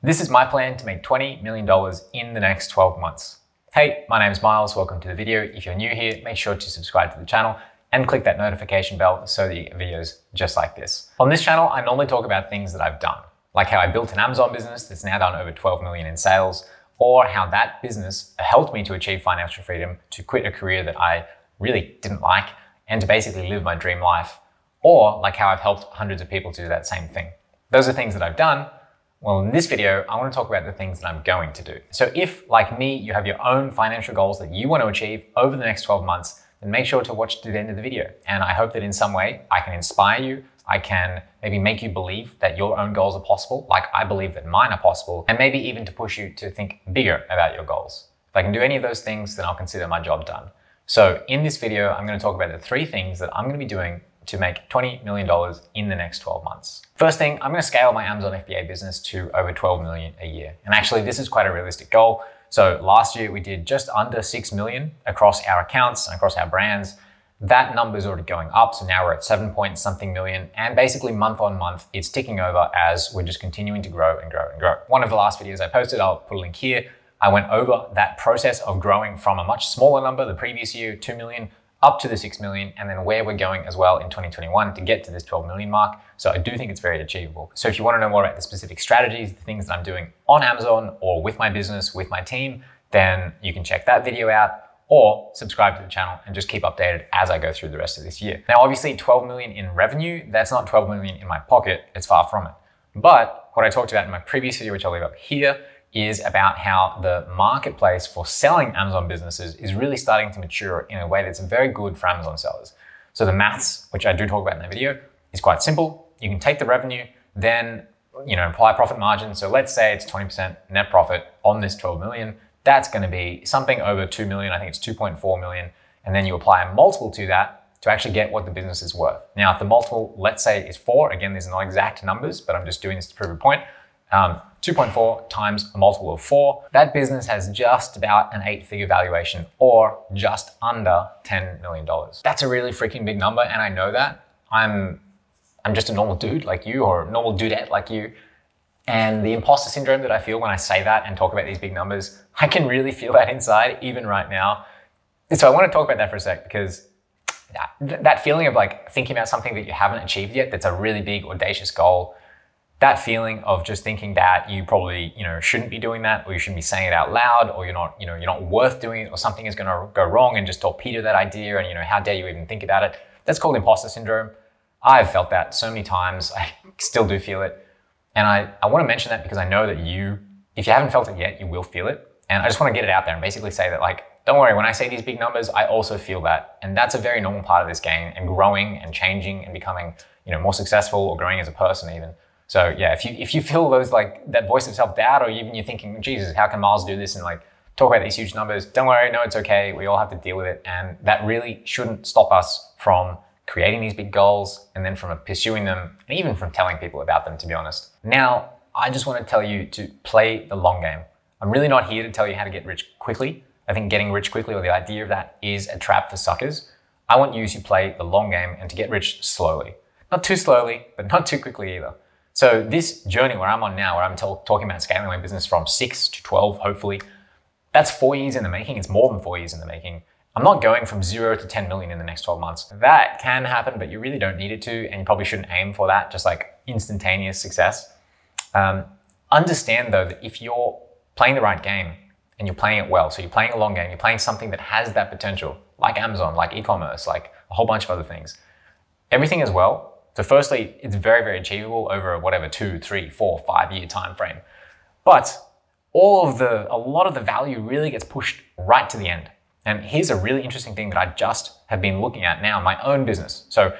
This is my plan to make $20 million in the next 12 months. Hey, my name is Myles. Welcome to the video. If you're new here, make sure to subscribe to the channel and click that notification bell so that you get videos just like this. On this channel, I normally talk about things that I've done, like how I built an Amazon business that's now done over 12 million in sales, or how that business helped me to achieve financial freedom, to quit a career that I really didn't like, and to basically live my dream life, or like how I've helped hundreds of people to do that same thing. Those are things that I've done. Well, in this video, I want to talk about the things that I'm going to do. So if, like me, you have your own financial goals that you want to achieve over the next 12 months, then make sure to watch to the end of the video. And I hope that in some way I can inspire you. I can maybe make you believe that your own goals are possible, like I believe that mine are possible, and maybe even to push you to think bigger about your goals. If I can do any of those things, then I'll consider my job done. So in this video, I'm going to talk about the three things that I'm going to be doing to make $20 million in the next 12 months. First thing, I'm going to scale my Amazon FBA business to over 12 million a year. And actually, this is quite a realistic goal. So last year we did just under 6 million across our accounts and across our brands. That number is already going up. So now we're at 7 point something million. And basically month on month, it's ticking over as we're just continuing to grow and grow and grow. One of the last videos I posted, I'll put a link here. I went over that process of growing from a much smaller number the previous year, 2 million, up to the 6 million and then where we're going as well in 2021 to get to this 12 million mark. So I do think it's very achievable. So if you want to know more about the specific strategies, the things that I'm doing on Amazon or with my business, with my team, then you can check that video out or subscribe to the channel and just keep updated as I go through the rest of this year. Now, obviously 12 million in revenue, that's not 12 million in my pocket. It's far from it. But what I talked about in my previous video, which I'll leave up here, is about how the marketplace for selling Amazon businesses is really starting to mature in a way that's very good for Amazon sellers. So the maths, which I do talk about in the video, is quite simple. You can take the revenue, then you know, apply profit margin. So let's say it's 20% net profit on this 12 million. That's going to be something over 2 million. I think it's 2.4 million. And then you apply a multiple to that to actually get what the business is worth. Now, if the multiple, let's say, is four, again, these are not exact numbers, but I'm just doing this to prove a point. Um, 2.4 times a multiple of four, that business has just about an eight figure valuation or just under $10 million. That's a really freaking big number. And I know that I'm, I'm just a normal dude like you or a normal dudette like you. And the imposter syndrome that I feel when I say that and talk about these big numbers, I can really feel that inside even right now. So I want to talk about that for a sec because that, that feeling of like thinking about something that you haven't achieved yet, that's a really big audacious goal that feeling of just thinking that you probably you know shouldn't be doing that or you shouldn't be saying it out loud or you're not you know you're not worth doing it or something is going to go wrong and just torpedo that idea and you know how dare you even think about it. That's called imposter syndrome. I've felt that so many times. I still do feel it. And i, I want to mention that because i know that you if you haven't felt it yet you will feel it. And i just want to get it out there and basically say that like don't worry when i say these big numbers i also feel that. And that's a very normal part of this game and growing and changing and becoming you know more successful or growing as a person even so yeah, if you if you feel those like that voice of self doubt, or even you're thinking, Jesus, how can Myles do this and like talk about these huge numbers? Don't worry, no, it's okay. We all have to deal with it, and that really shouldn't stop us from creating these big goals and then from pursuing them and even from telling people about them. To be honest, now I just want to tell you to play the long game. I'm really not here to tell you how to get rich quickly. I think getting rich quickly or the idea of that is a trap for suckers. I want you to play the long game and to get rich slowly. Not too slowly, but not too quickly either. So this journey where I'm on now, where I'm talking about scaling my business from six to 12, hopefully, that's four years in the making. It's more than four years in the making. I'm not going from zero to 10 million in the next 12 months. That can happen, but you really don't need it to, and you probably shouldn't aim for that, just like instantaneous success. Um, understand though that if you're playing the right game and you're playing it well, so you're playing a long game, you're playing something that has that potential, like Amazon, like e-commerce, like a whole bunch of other things. Everything as well so firstly, it's very, very achievable over whatever two, three, four, five year time frame. But all of the, a lot of the value really gets pushed right to the end. And here's a really interesting thing that I just have been looking at now, my own business. So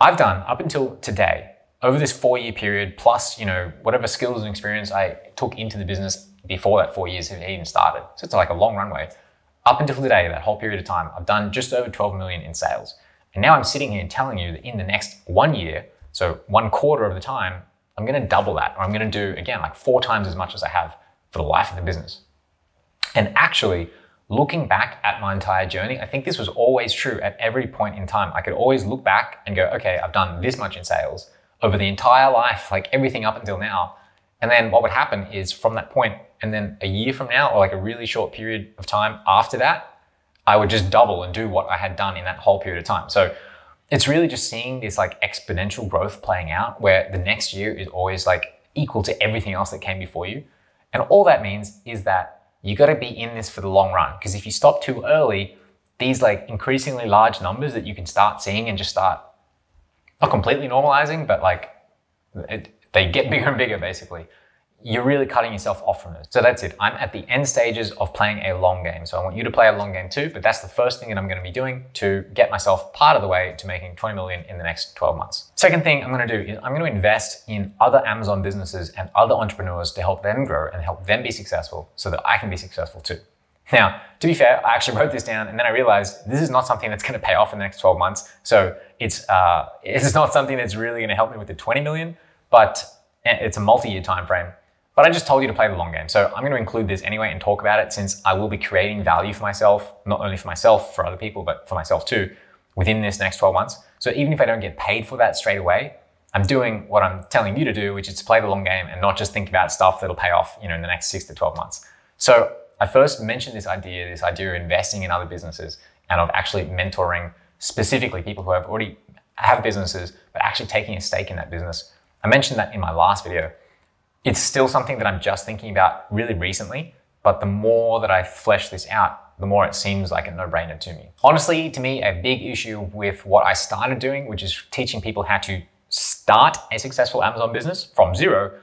I've done up until today, over this four year period, plus, you know, whatever skills and experience I took into the business before that four years had even started. So it's like a long runway. Up until today, that whole period of time, I've done just over 12 million in sales. And now I'm sitting here telling you that in the next one year, so one quarter of the time, I'm going to double that, or I'm going to do again like four times as much as I have for the life of the business. And actually, looking back at my entire journey, I think this was always true at every point in time. I could always look back and go, okay, I've done this much in sales over the entire life, like everything up until now. And then what would happen is from that point, and then a year from now, or like a really short period of time after that, I would just double and do what I had done in that whole period of time. So it's really just seeing this like exponential growth playing out where the next year is always like equal to everything else that came before you. And all that means is that you got to be in this for the long run. Because if you stop too early, these like increasingly large numbers that you can start seeing and just start not completely normalizing, but like it, they get bigger and bigger basically you're really cutting yourself off from it. So that's it. I'm at the end stages of playing a long game. So I want you to play a long game too, but that's the first thing that I'm going to be doing to get myself part of the way to making 20 million in the next 12 months. Second thing I'm going to do is I'm going to invest in other Amazon businesses and other entrepreneurs to help them grow and help them be successful so that I can be successful too. Now, to be fair, I actually wrote this down and then I realized this is not something that's going to pay off in the next 12 months. So it's, uh, it's not something that's really going to help me with the 20 million, but eh, it's a multi-year time frame. But I just told you to play the long game. So I'm going to include this anyway and talk about it since I will be creating value for myself, not only for myself, for other people, but for myself too, within this next 12 months. So even if I don't get paid for that straight away, I'm doing what I'm telling you to do, which is to play the long game and not just think about stuff that'll pay off, you know, in the next six to 12 months. So I first mentioned this idea, this idea of investing in other businesses and of actually mentoring specifically people who have already have businesses, but actually taking a stake in that business. I mentioned that in my last video. It's still something that I'm just thinking about really recently, but the more that I flesh this out, the more it seems like a no-brainer to me. Honestly, to me, a big issue with what I started doing, which is teaching people how to start a successful Amazon business from zero,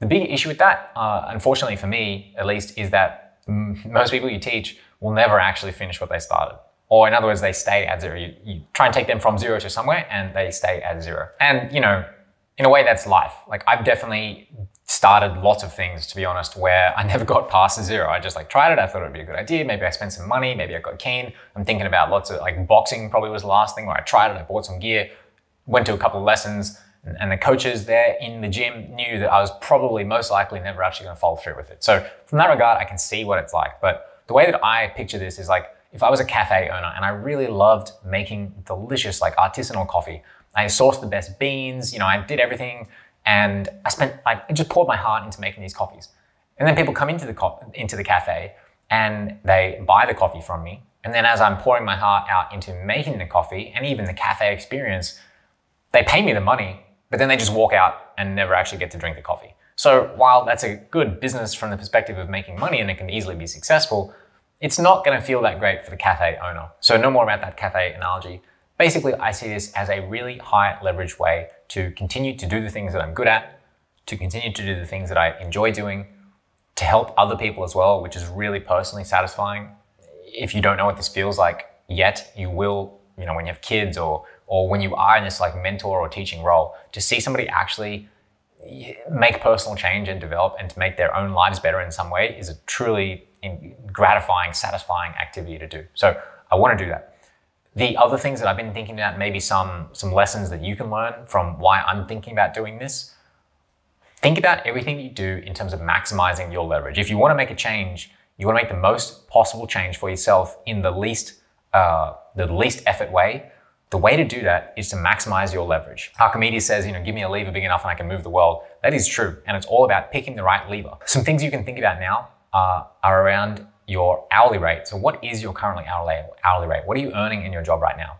the big issue with that, uh, unfortunately for me at least, is that most people you teach will never actually finish what they started. Or in other words, they stay at zero. You, you try and take them from zero to somewhere and they stay at zero. And, you know, in a way that's life. Like I've definitely started lots of things, to be honest, where I never got past a zero. I just like tried it. I thought it would be a good idea. Maybe I spent some money. Maybe I got keen. I'm thinking about lots of like boxing probably was the last thing where I tried it. I bought some gear, went to a couple of lessons and the coaches there in the gym knew that I was probably most likely never actually going to follow through with it. So from that regard, I can see what it's like. But the way that I picture this is like if I was a cafe owner and I really loved making delicious like artisanal coffee, I sourced the best beans, you know, I did everything and I spent, I just poured my heart into making these coffees. And then people come into the, co- into the cafe and they buy the coffee from me. And then as I'm pouring my heart out into making the coffee and even the cafe experience, they pay me the money, but then they just walk out and never actually get to drink the coffee. So while that's a good business from the perspective of making money and it can easily be successful, it's not going to feel that great for the cafe owner. So no more about that cafe analogy. Basically, I see this as a really high leverage way to continue to do the things that I'm good at, to continue to do the things that I enjoy doing, to help other people as well, which is really personally satisfying. If you don't know what this feels like yet, you will, you know, when you have kids or or when you are in this like mentor or teaching role, to see somebody actually make personal change and develop and to make their own lives better in some way is a truly gratifying, satisfying activity to do. So I want to do that. The other things that I've been thinking about, maybe some, some lessons that you can learn from why I'm thinking about doing this. Think about everything you do in terms of maximizing your leverage. If you want to make a change, you want to make the most possible change for yourself in the least, uh, the least effort way. The way to do that is to maximize your leverage. Archimedes says, you know, give me a lever big enough and I can move the world. That is true. And it's all about picking the right lever. Some things you can think about now uh, are around your hourly rate. So what is your currently hourly, hourly rate? What are you earning in your job right now?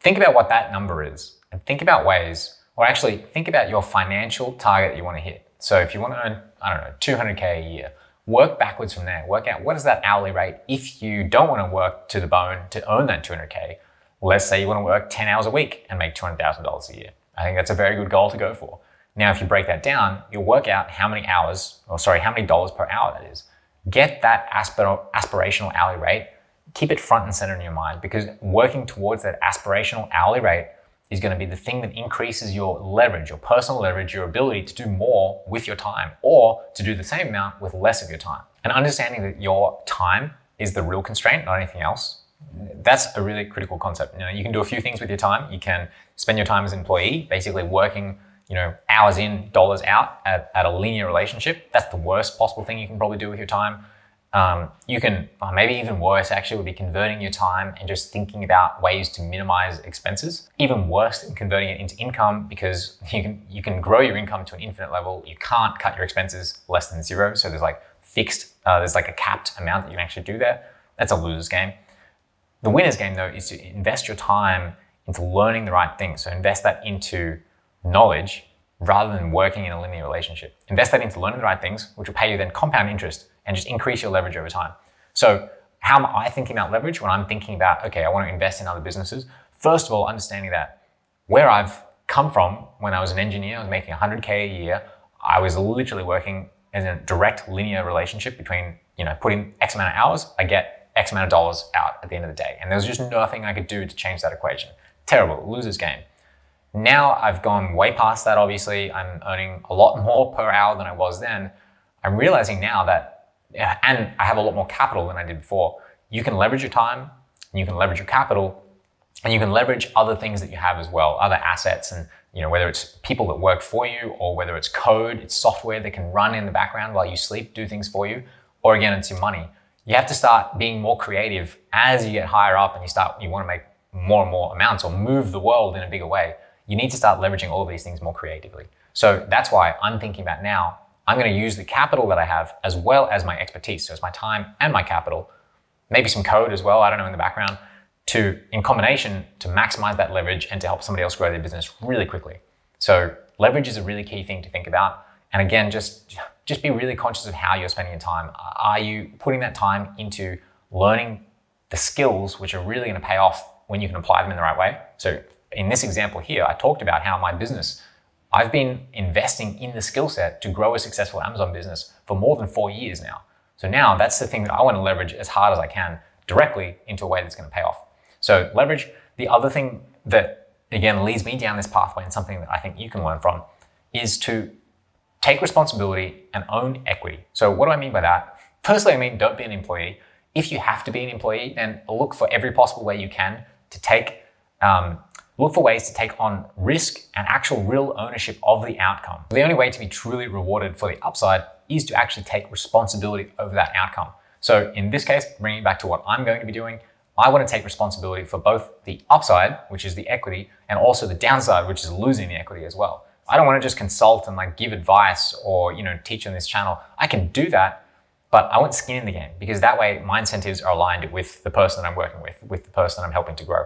Think about what that number is and think about ways, or actually think about your financial target you want to hit. So if you want to earn, I don't know, 200K a year, work backwards from there. Work out what is that hourly rate if you don't want to work to the bone to earn that 200K. Let's say you want to work 10 hours a week and make $200,000 a year. I think that's a very good goal to go for. Now, if you break that down, you'll work out how many hours, or sorry, how many dollars per hour that is get that aspirational hourly rate, keep it front and center in your mind because working towards that aspirational hourly rate is going to be the thing that increases your leverage, your personal leverage, your ability to do more with your time or to do the same amount with less of your time. And understanding that your time is the real constraint, not anything else. That's a really critical concept. You know, you can do a few things with your time. You can spend your time as an employee, basically working you know, hours in, dollars out at, at a linear relationship. That's the worst possible thing you can probably do with your time. Um, you can, maybe even worse actually, would be converting your time and just thinking about ways to minimize expenses. Even worse than converting it into income because you can, you can grow your income to an infinite level. You can't cut your expenses less than zero. So there's like fixed, uh, there's like a capped amount that you can actually do there. That's a loser's game. The winner's game though is to invest your time into learning the right things. So invest that into knowledge rather than working in a linear relationship. Invest that into learning the right things, which will pay you then compound interest and just increase your leverage over time. So how am I thinking about leverage when I'm thinking about, okay, I want to invest in other businesses? First of all, understanding that where I've come from when I was an engineer, I was making 100K a year. I was literally working in a direct linear relationship between, you know, putting X amount of hours, I get X amount of dollars out at the end of the day. And there was just nothing I could do to change that equation. Terrible, loser's game. Now I've gone way past that, obviously. I'm earning a lot more per hour than I was then. I'm realizing now that, and I have a lot more capital than I did before. You can leverage your time, you can leverage your capital, and you can leverage other things that you have as well, other assets, and you know whether it's people that work for you, or whether it's code, it's software that can run in the background while you sleep, do things for you, or again, it's your money. You have to start being more creative as you get higher up, and you start you want to make more and more amounts or move the world in a bigger way you need to start leveraging all of these things more creatively. So that's why I'm thinking about now, I'm going to use the capital that I have as well as my expertise. So it's my time and my capital, maybe some code as well, I don't know, in the background, to, in combination, to maximize that leverage and to help somebody else grow their business really quickly. So leverage is a really key thing to think about. And again, just, just be really conscious of how you're spending your time. Are you putting that time into learning the skills which are really going to pay off when you can apply them in the right way? So in this example here, I talked about how my business, I've been investing in the skill set to grow a successful Amazon business for more than four years now. So now that's the thing that I want to leverage as hard as I can directly into a way that's going to pay off. So leverage. The other thing that again leads me down this pathway and something that I think you can learn from is to take responsibility and own equity. So what do I mean by that? Firstly, I mean don't be an employee. If you have to be an employee, then look for every possible way you can to take um, Look for ways to take on risk and actual real ownership of the outcome. The only way to be truly rewarded for the upside is to actually take responsibility over that outcome. So in this case, bringing back to what I'm going to be doing, I want to take responsibility for both the upside, which is the equity, and also the downside, which is losing the equity as well. I don't want to just consult and like give advice or, you know, teach on this channel. I can do that, but I want skin in the game because that way my incentives are aligned with the person that I'm working with, with the person that I'm helping to grow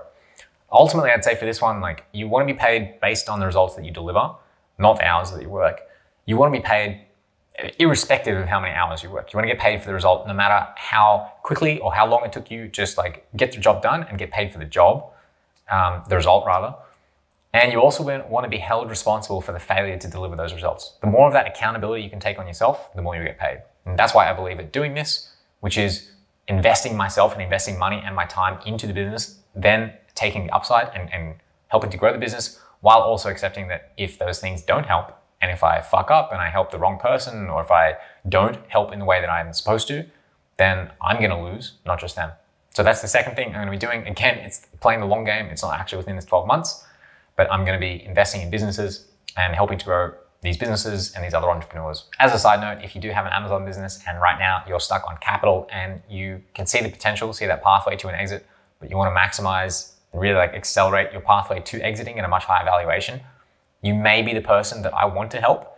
ultimately, I'd say for this one, like you want to be paid based on the results that you deliver, not the hours that you work. You want to be paid irrespective of how many hours you work. You want to get paid for the result no matter how quickly or how long it took you, just like get the job done and get paid for the job, um, the result rather. And you also want to be held responsible for the failure to deliver those results. The more of that accountability you can take on yourself, the more you get paid. And that's why I believe at doing this, which is investing myself and investing money and my time into the business, then taking the upside and, and helping to grow the business while also accepting that if those things don't help, and if I fuck up and I help the wrong person, or if I don't help in the way that I'm supposed to, then I'm going to lose, not just them. So that's the second thing I'm going to be doing. Again, it's playing the long game. It's not actually within this 12 months, but I'm going to be investing in businesses and helping to grow these businesses and these other entrepreneurs. As a side note, if you do have an Amazon business and right now you're stuck on capital and you can see the potential, see that pathway to an exit, but you want to maximize really like accelerate your pathway to exiting at a much higher valuation, you may be the person that I want to help.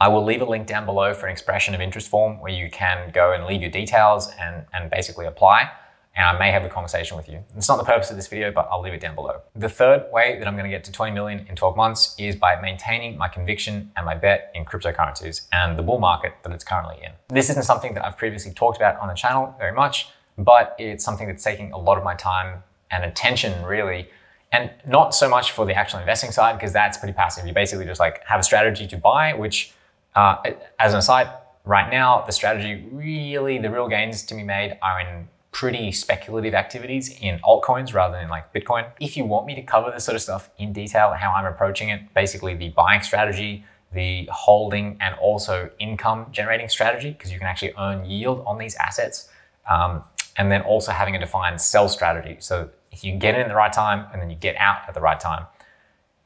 I will leave a link down below for an expression of interest form where you can go and leave your details and, and basically apply. And I may have a conversation with you. It's not the purpose of this video, but I'll leave it down below. The third way that I'm going to get to 20 million in 12 months is by maintaining my conviction and my bet in cryptocurrencies and the bull market that it's currently in. This isn't something that I've previously talked about on the channel very much, but it's something that's taking a lot of my time and attention really. And not so much for the actual investing side, because that's pretty passive. You basically just like have a strategy to buy, which uh, as an aside, right now, the strategy really, the real gains to be made are in pretty speculative activities in altcoins rather than like Bitcoin. If you want me to cover this sort of stuff in detail, how I'm approaching it, basically the buying strategy, the holding and also income generating strategy, because you can actually earn yield on these assets. Um, and then also having a defined sell strategy. So if you get in at the right time and then you get out at the right time.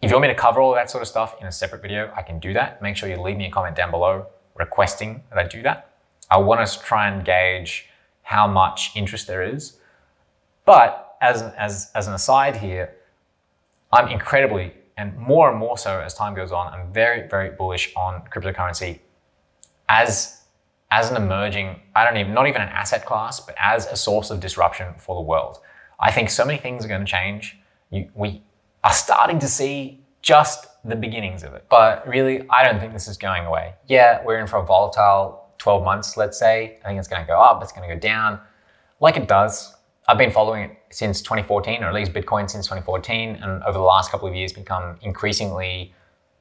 If you want me to cover all that sort of stuff in a separate video, I can do that. Make sure you leave me a comment down below requesting that I do that. I want to try and gauge how much interest there is. But as, as, as an aside here, I'm incredibly, and more and more so as time goes on, I'm very, very bullish on cryptocurrency as, as an emerging, I don't even, not even an asset class, but as a source of disruption for the world. I think so many things are going to change. You, we are starting to see just the beginnings of it. But really, I don't think this is going away. Yeah, we're in for a volatile 12 months, let's say. I think it's going to go up, it's going to go down, like it does. I've been following it since 2014, or at least Bitcoin since 2014, and over the last couple of years become increasingly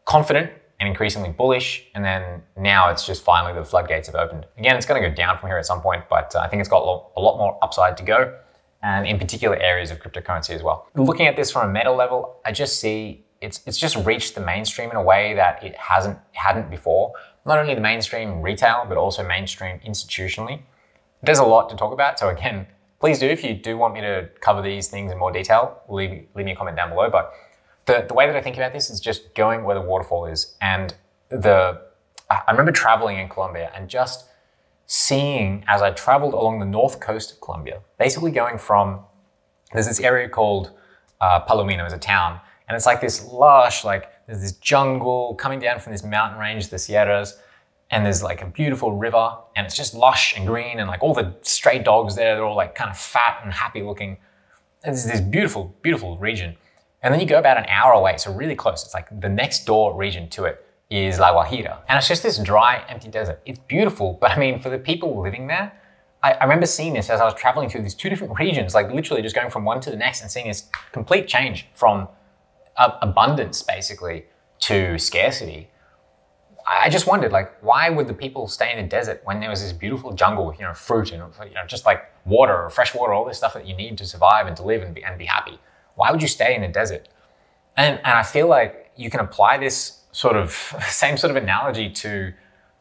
confident and increasingly bullish. And then now it's just finally the floodgates have opened. Again, it's going to go down from here at some point, but uh, I think it's got a lot more upside to go, and in particular areas of cryptocurrency as well. Looking at this from a meta level, I just see it's it's just reached the mainstream in a way that it hasn't hadn't before. Not only the mainstream retail, but also mainstream institutionally. There's a lot to talk about. So again, please do if you do want me to cover these things in more detail, leave, leave me a comment down below. But the, the way that I think about this is just going where the waterfall is. And the I remember traveling in Colombia and just seeing as I traveled along the north coast of Colombia, basically going from there's this area called uh, Palomino, as a town, and it's like this lush, like there's this jungle coming down from this mountain range, the Sierras, and there's like a beautiful river, and it's just lush and green, and like all the stray dogs there, they're all like kind of fat and happy looking. It's this beautiful, beautiful region. And then you go about an hour away, so really close. It's like the next door region to it is La Guajira. And it's just this dry, empty desert. It's beautiful, but I mean, for the people living there, I, I remember seeing this as I was traveling through these two different regions, like literally just going from one to the next and seeing this complete change from abundance basically to scarcity. I just wondered, like, why would the people stay in the desert when there was this beautiful jungle with, you know, fruit and, you know, just like water or fresh water, all this stuff that you need to survive and to live and be, and be happy? Why would you stay in the desert? And, and I feel like you can apply this sort of same sort of analogy to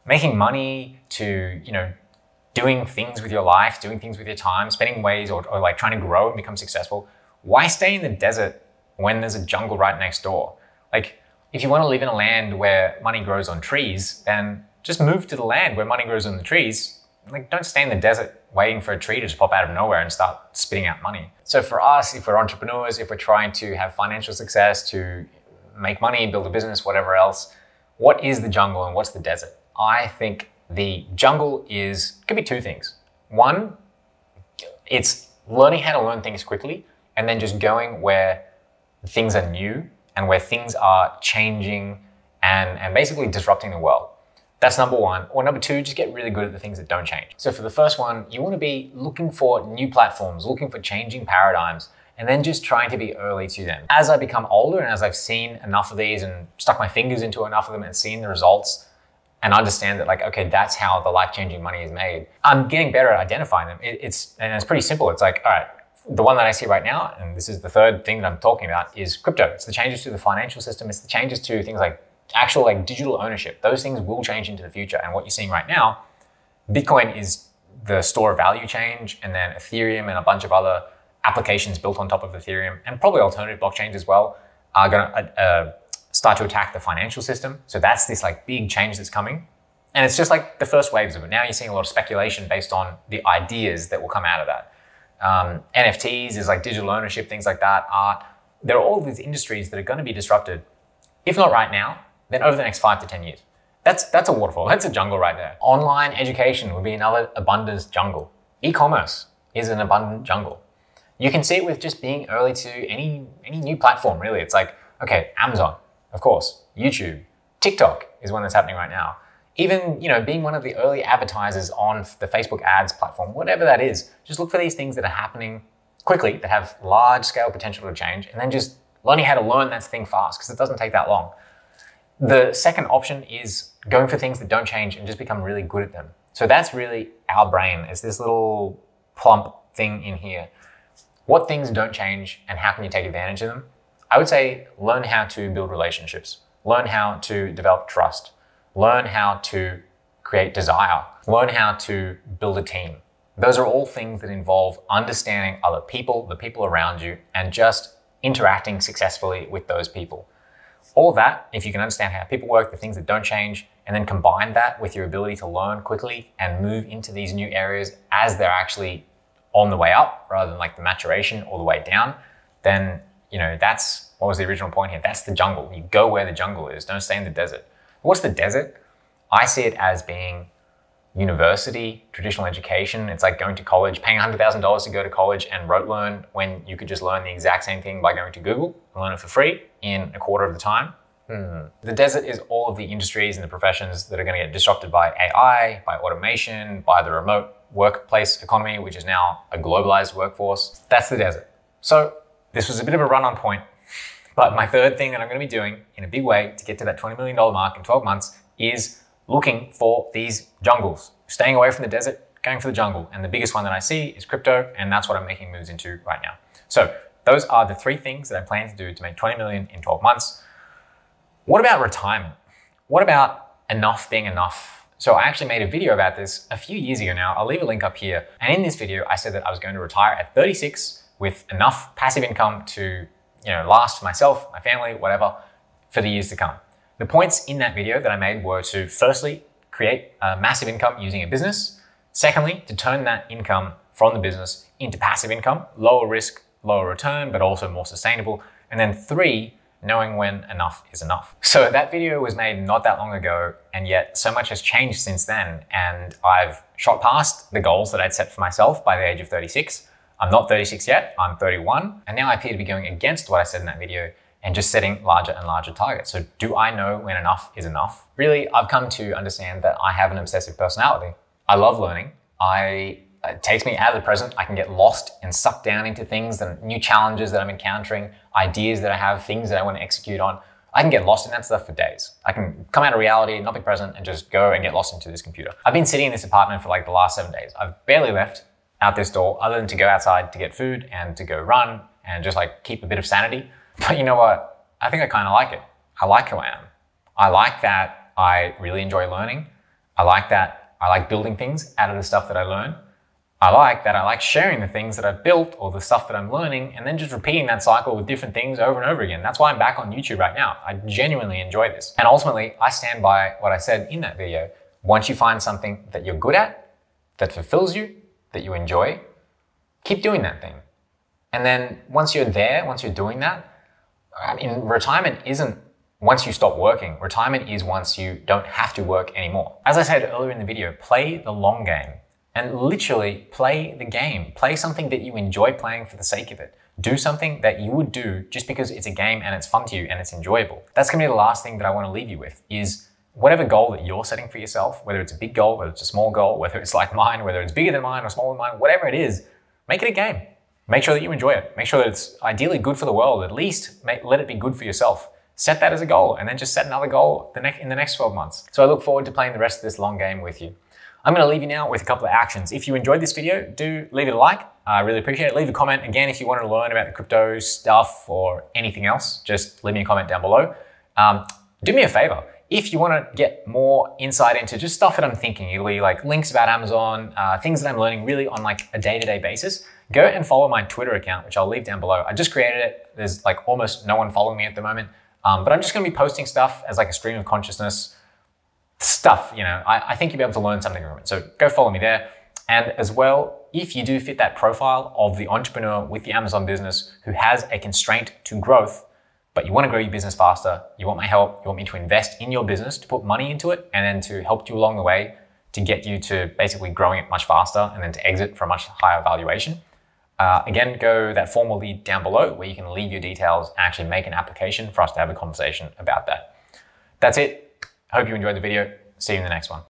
making money, to, you know, doing things with your life, doing things with your time, spending ways or, or like trying to grow and become successful. Why stay in the desert when there's a jungle right next door. Like, if you want to live in a land where money grows on trees, then just move to the land where money grows on the trees. Like, don't stay in the desert waiting for a tree to just pop out of nowhere and start spitting out money. So for us, if we're entrepreneurs, if we're trying to have financial success, to make money, build a business, whatever else, what is the jungle and what's the desert? I think the jungle is could be two things. One, it's learning how to learn things quickly and then just going where things are new and where things are changing and, and basically disrupting the world. That's number one. Or number two, just get really good at the things that don't change. So for the first one, you want to be looking for new platforms, looking for changing paradigms, and then just trying to be early to them. As I become older and as I've seen enough of these and stuck my fingers into enough of them and seen the results and understand that like, okay, that's how the life-changing money is made. I'm getting better at identifying them. It, it's, and it's pretty simple. It's like, all right, the one that I see right now, and this is the third thing that I'm talking about, is crypto. It's the changes to the financial system. It's the changes to things like actual like digital ownership. Those things will change into the future. And what you're seeing right now, Bitcoin is the store value change, and then Ethereum and a bunch of other applications built on top of Ethereum, and probably alternative blockchains as well, are going to uh, uh, start to attack the financial system. So that's this like big change that's coming. And it's just like the first waves of it. Now you're seeing a lot of speculation based on the ideas that will come out of that um, NFTs, is like digital ownership, things like that, art. There are all these industries that are going to be disrupted, if not right now, then over the next five to 10 years. That's, that's a waterfall, that's a jungle right there. Online education would be another abundance jungle. E-commerce is an abundant jungle. You can see it with just being early to any, any new platform, really. It's like, okay, Amazon, of course, YouTube, TikTok is one that's happening right now. Even you know being one of the early advertisers on the facebook ads platform whatever that is just look for these things that are happening quickly that have large scale potential to change and then just learning how to learn that thing fast because it doesn't take that long. The second option is going for things that don't change and just become really good at them. So that's really our brain. Is this little plump thing in here what things don't change and how can you take advantage of them i would say learn how to build relationships learn how to develop trust learn how to create desire, learn how to build a team. Those are all things that involve understanding other people, the people around you, and just interacting successfully with those people. All that, if you can understand how people work, the things that don't change, and then combine that with your ability to learn quickly and move into these new areas as they're actually on the way up rather than like the maturation all the way down, then you know that's what was the original point here. That's the jungle. You go where the jungle is. Don't stay in the desert. What's the desert? I see it as being university, traditional education. It's like going to college, paying $100,000 to go to college and rote learn when you could just learn the exact same thing by going to Google and learn it for free in a quarter of the time. Hmm. The desert is all of the industries and the professions that are going to get disrupted by AI, by automation, by the remote workplace economy, which is now a globalized workforce. That's the desert. So this was a bit of a run on point, but my third thing that I'm going to be doing in a big way to get to that $20 million mark in 12 months is looking for these jungles, staying away from the desert, going for the jungle. And the biggest one that I see is crypto, and that's what I'm making moves into right now. So those are the three things that I plan to do to make 20 million in 12 months. What about retirement? What about enough being enough? So I actually made a video about this a few years ago now. I'll leave a link up here. And in this video, I said that I was going to retire at 36 with enough passive income to, you know, last myself, my family, whatever, for the years to come. The points in that video that I made were to firstly, create a massive income using a business. Secondly, to turn that income from the business into passive income, lower risk, lower return, but also more sustainable. And then three, knowing when enough is enough. So that video was made not that long ago, and yet so much has changed since then. And I've shot past the goals that I'd set for myself by the age of 36. I'm not 36 yet, I'm 31. And now I appear to be going against what I said in that video and just setting larger and larger targets. So do I know when enough is enough? Really, I've come to understand that I have an obsessive personality. I love learning. I it takes me out of the present. I can get lost and sucked down into things and new challenges that I'm encountering, ideas that I have, things that I want to execute on. I can get lost in that stuff for days. I can come out of reality, not be present, and just go and get lost into this computer. I've been sitting in this apartment for like the last seven days. I've barely left out this door other than to go outside to get food and to go run and just like keep a bit of sanity. But you know what? I think I kind of like it. I like who I am. I like that I really enjoy learning. I like that I like building things out of the stuff that I learn. I like that I like sharing the things that I've built or the stuff that I'm learning and then just repeating that cycle with different things over and over again. That's why I'm back on YouTube right now. I genuinely enjoy this. And ultimately, I stand by what I said in that video. Once you find something that you're good at, that fulfills you, that you enjoy, keep doing that thing. And then once you're there, once you're doing that, I mean, retirement isn't once you stop working. Retirement is once you don't have to work anymore. As I said earlier in the video, play the long game and literally play the game. Play something that you enjoy playing for the sake of it. Do something that you would do just because it's a game and it's fun to you and it's enjoyable. That's gonna be the last thing that I wanna leave you with is whatever goal that you're setting for yourself, whether it's a big goal, whether it's a small goal, whether it's like mine, whether it's bigger than mine or smaller than mine, whatever it is, make it a game. Make sure that you enjoy it. Make sure that it's ideally good for the world. At least make, let it be good for yourself. Set that as a goal and then just set another goal the in the next 12 months. So I look forward to playing the rest of this long game with you. I'm to leave you now with a couple of actions. If you enjoyed this video, do leave it a like. I really appreciate it. Leave a comment. Again, if you want to learn about the crypto stuff or anything else, just leave me a comment down below. Um, do me a favor. If you want to get more insight into just stuff that I'm thinking, it'll be like links about Amazon, uh, things that I'm learning really on like a day-to-day -day basis, go and follow my Twitter account, which I'll leave down below. I just created it. There's like almost no one following me at the moment. Um, but I'm just going to be posting stuff as like a stream of consciousness stuff. You know, I, I think you'll be able to learn something from it. So go follow me there. And as well, if you do fit that profile of the entrepreneur with the Amazon business who has a constraint to growth, but you want to grow your business faster, you want my help, you want me to invest in your business, to put money into it, and then to help you along the way to get you to basically growing it much faster and then to exit for a much higher valuation. Uh, again, go that formal lead down below where you can leave your details and actually make an application for us to have a conversation about that. That's it. Hope you enjoyed the video. See you in the next one.